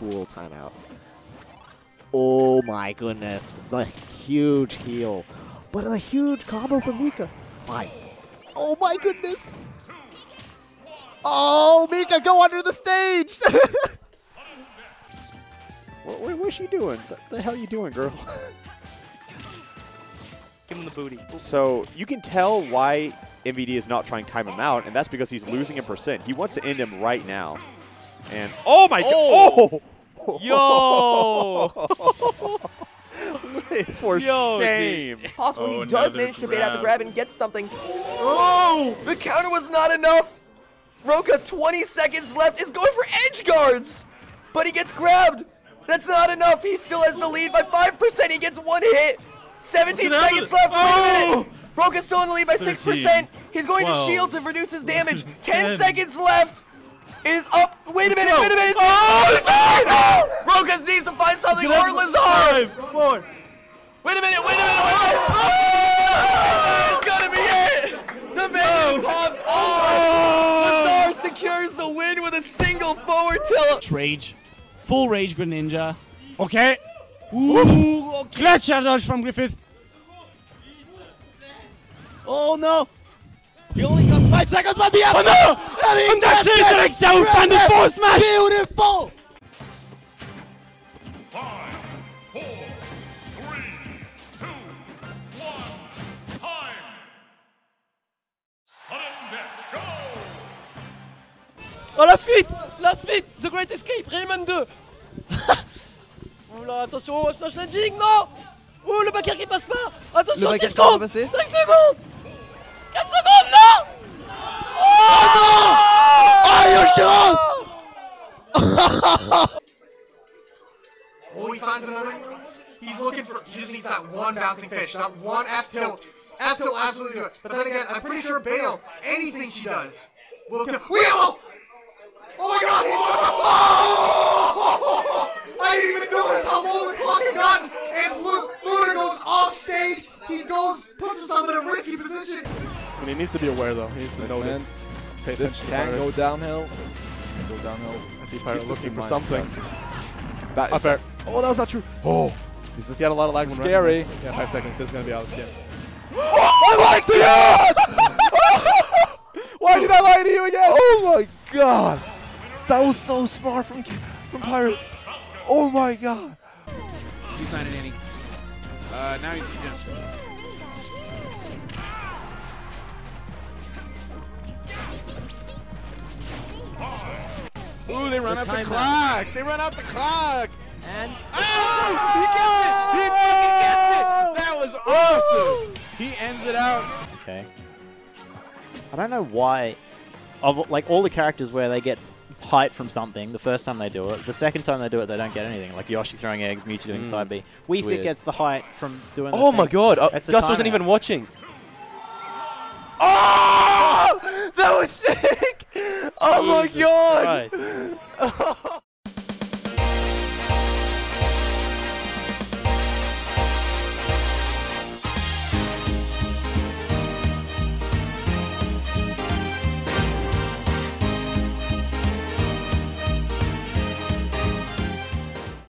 cool timeout. Oh my goodness. The huge heal. But a huge combo from Mika. Five. Oh my goodness. Oh, Mika, go under the stage! what, what, what's she doing? What the hell are you doing, girl? Give him the booty. So you can tell why MVD is not trying to time him out, and that's because he's losing in percent. He wants to end him right now. And oh my Oh! god! Oh, yo! For Yo, shame. Possible Oh, he does another manage to bait out the grab. grab and get something. Oh! The counter was not enough! Roka, 20 seconds left, is going for edge guards! But he gets grabbed! That's not enough! He still has the lead by 5%! He gets one hit! 17 seconds happening? left! Wait a Oh! minute! Roka's still in the lead by 6%! He's going to shield to reduce his damage! 10 10. seconds left! Is up! Wait a minute, wait a minute! Oh, Lazard! No! Roka needs to find something or Lazard! Five, four. Wait a minute, wait a minute, wait a minute! Oh! oh it's gonna be it! The man pops off! Oh! Lazar secures the win with a single forward tilt! Rage. Full Rage Greninja. Okay. Ooh, clutch dodge from Griffith. Oh no! He only got five seconds, but the Oh no! And that's it! The next out and the force smash! Beautiful! Five, four, three, two, one, time! Sudden death, go! Oh la fuite La fuite The Great Escape Rayman 2 Oula, attention, smash landing, non Ouh, le back air qui passe pas Attention, Le back 6 air qui va secondes passer 5 secondes finds another. He's looking for. He just needs that one bouncing fish, that one F tilt. F tilt absolutely do it. But then again, I'm pretty sure Bale, anything she does, will kill. We will! Oh my god, he's going to- Oh! I didn't even notice how low the clock had gotten. And Lu- Luna goes off stage. He goes, puts himself in a risky position. I mean, he needs to be aware though. He needs to know this. Pay This attention to can go downhill. This can go downhill. I see Pirate looking for mind, something. guys. That Up there. Oh, that was not true. Oh, this is He had a lot of lag. this is running. scary. Yeah, five seconds. This is gonna be out. Yeah. I lied to you! Why did I lie to you again? Oh my god! That was so smart from from Pirates. Oh my god! He's not in any. Uh, now he's in gym. Ooh, they run out the timeout. clock. They run out the clock. And Oh! He gets it! He fucking gets it! That was awesome! He ends it out. Okay. I don't know why, of like all the characters where they get height from something, the first time they do it, the second time they do it, they don't get anything. Like Yoshi throwing eggs, Mewtwo doing side B. Wii Fit gets the height from doing. The Oh my thing. god, uh, That's the Gus wasn't timeout. even watching. Oh! That was sick! Oh my god! Christ.